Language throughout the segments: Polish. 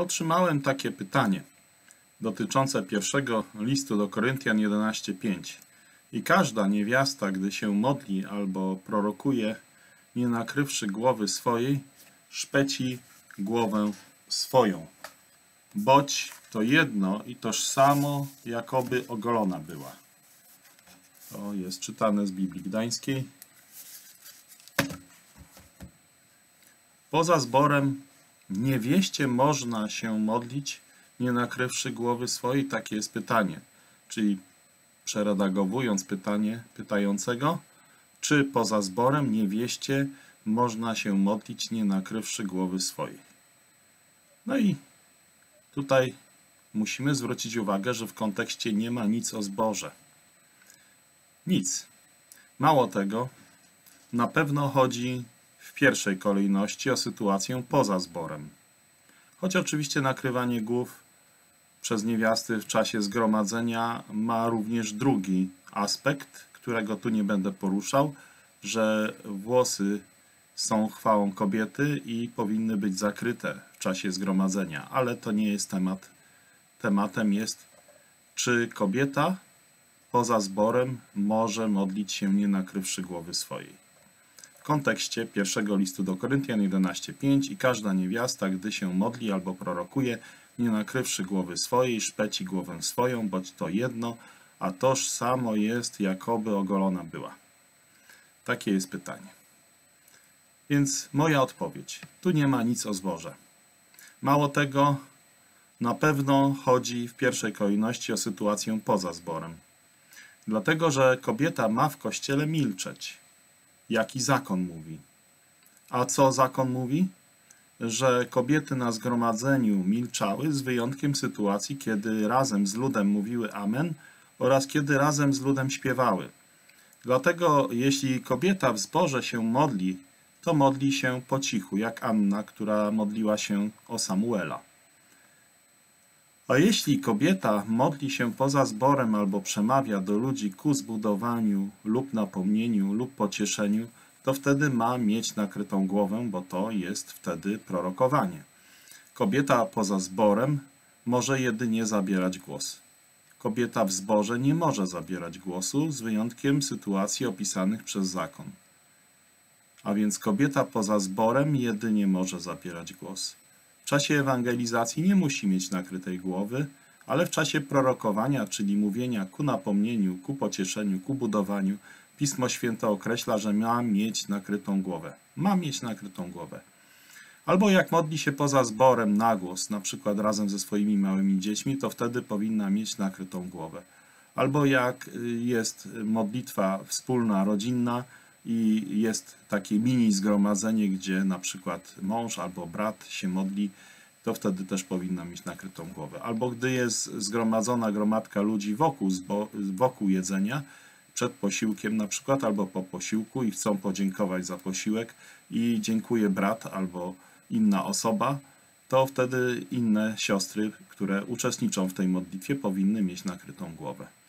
Otrzymałem takie pytanie dotyczące pierwszego listu do Koryntian 11:5. I każda niewiasta, gdy się modli albo prorokuje, nie nakrywszy głowy swojej, szpeci głowę swoją. Boć to jedno i tożsamo, jakoby ogolona była. To jest czytane z Biblii Gdańskiej. Poza zborem niewieście można się modlić, nie nakrywszy głowy swojej? Takie jest pytanie. Czyli przeredagowując pytanie pytającego, czy poza zborem niewieście można się modlić, nie nakrywszy głowy swojej? No i tutaj musimy zwrócić uwagę, że w kontekście nie ma nic o zborze. Nic. Mało tego, na pewno chodzi w pierwszej kolejności o sytuację poza zborem. Choć oczywiście nakrywanie głów przez niewiasty w czasie zgromadzenia ma również drugi aspekt, którego tu nie będę poruszał, że włosy są chwałą kobiety i powinny być zakryte w czasie zgromadzenia, ale to nie jest temat. Tematem jest, czy kobieta poza zborem może modlić się nie nakrywszy głowy swojej. Kontekście pierwszego listu do Koryntian 11:5 i każda niewiasta, gdy się modli albo prorokuje, nie nakrywszy głowy swojej, szpeci głowę swoją, boć to jedno, a toż samo jest, jakoby ogolona była. Takie jest pytanie. Więc moja odpowiedź. Tu nie ma nic o zborze. Mało tego, na pewno chodzi w pierwszej kolejności o sytuację poza zborem. Dlatego, że kobieta ma w kościele milczeć, jaki zakon mówi. A co zakon mówi? Że kobiety na zgromadzeniu milczały z wyjątkiem sytuacji, kiedy razem z ludem mówiły Amen oraz kiedy razem z ludem śpiewały. Dlatego, jeśli kobieta w zborze się modli, to modli się po cichu, jak Anna, która modliła się o Samuela. A jeśli kobieta modli się poza zborem albo przemawia do ludzi ku zbudowaniu lub napomnieniu lub pocieszeniu, to wtedy ma mieć nakrytą głowę, bo to jest wtedy prorokowanie. Kobieta poza zborem może jedynie zabierać głos. Kobieta w zborze nie może zabierać głosu, z wyjątkiem sytuacji opisanych przez zakon. A więc kobieta poza zborem jedynie może zabierać głos. Czasie ewangelizacji nie musi mieć nakrytej głowy, ale w czasie prorokowania, czyli mówienia ku napomnieniu, ku pocieszeniu, ku budowaniu, Pismo Święte określa, że ma mieć nakrytą głowę. Ma mieć nakrytą głowę. Albo jak modli się poza zborem na głos, na przykład razem ze swoimi małymi dziećmi, to wtedy powinna mieć nakrytą głowę. Albo jak jest modlitwa wspólna, rodzinna i jest takie mini zgromadzenie, gdzie na przykład mąż albo brat się modli, to wtedy też powinna mieć nakrytą głowę. Albo gdy jest zgromadzona gromadka ludzi wokół, wokół jedzenia, przed posiłkiem na przykład, albo po posiłku i chcą podziękować za posiłek i dziękuję brat albo inna osoba, to wtedy inne siostry, które uczestniczą w tej modlitwie, powinny mieć nakrytą głowę.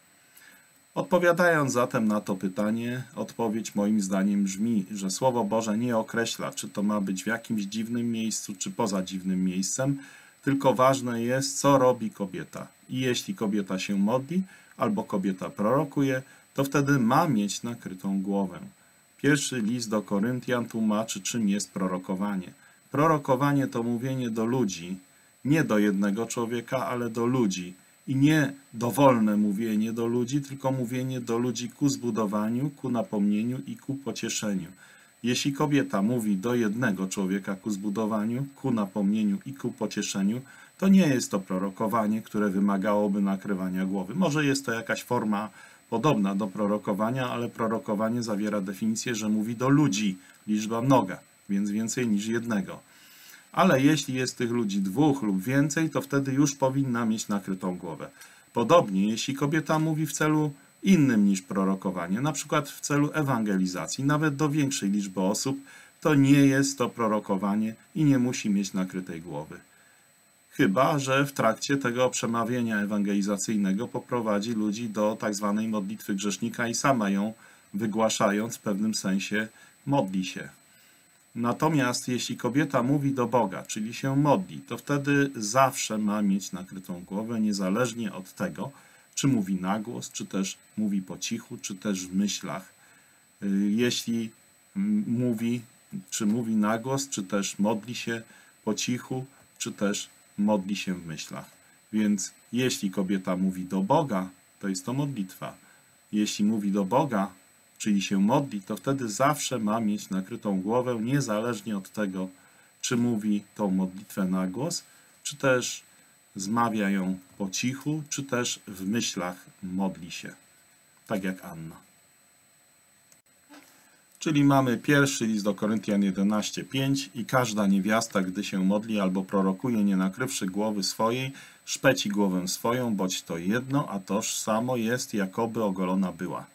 Odpowiadając zatem na to pytanie, odpowiedź moim zdaniem brzmi, że Słowo Boże nie określa, czy to ma być w jakimś dziwnym miejscu, czy poza dziwnym miejscem, tylko ważne jest, co robi kobieta. I jeśli kobieta się modli, albo kobieta prorokuje, to wtedy ma mieć nakrytą głowę. Pierwszy list do Koryntian tłumaczy, czym jest prorokowanie. Prorokowanie to mówienie do ludzi, nie do jednego człowieka, ale do ludzi. I nie dowolne mówienie do ludzi, tylko mówienie do ludzi ku zbudowaniu, ku napomnieniu i ku pocieszeniu. Jeśli kobieta mówi do jednego człowieka ku zbudowaniu, ku napomnieniu i ku pocieszeniu, to nie jest to prorokowanie, które wymagałoby nakrywania głowy. Może jest to jakaś forma podobna do prorokowania, ale prorokowanie zawiera definicję, że mówi do ludzi, liczba mnoga, więc więcej niż jednego. Ale jeśli jest tych ludzi dwóch lub więcej, to wtedy już powinna mieć nakrytą głowę. Podobnie, jeśli kobieta mówi w celu innym niż prorokowanie, na przykład w celu ewangelizacji, nawet do większej liczby osób, to nie jest to prorokowanie i nie musi mieć nakrytej głowy. Chyba, że w trakcie tego przemawiania ewangelizacyjnego poprowadzi ludzi do tak zwanej modlitwy grzesznika i sama ją wygłaszając w pewnym sensie modli się. Natomiast jeśli kobieta mówi do Boga, czyli się modli, to wtedy zawsze ma mieć nakrytą głowę, niezależnie od tego, czy mówi na głos, czy też mówi po cichu, czy też w myślach. Y, Jeśli mm, mówi, czy mówi na głos, czy też modli się po cichu, czy też modli się w myślach. Więc jeśli kobieta mówi do Boga, to jest to modlitwa. Jeśli mówi do Boga, czyli się modli, to wtedy zawsze ma mieć nakrytą głowę, niezależnie od tego, czy mówi tą modlitwę na głos, czy też zmawia ją po cichu, czy też w myślach modli się, tak jak Anna. Czyli mamy pierwszy list do Koryntian 11:5 i każda niewiasta, gdy się modli albo prorokuje, nie nakrywszy głowy swojej, szpeci głowę swoją, boć to jedno, a toż samo jest, jakoby ogolona była.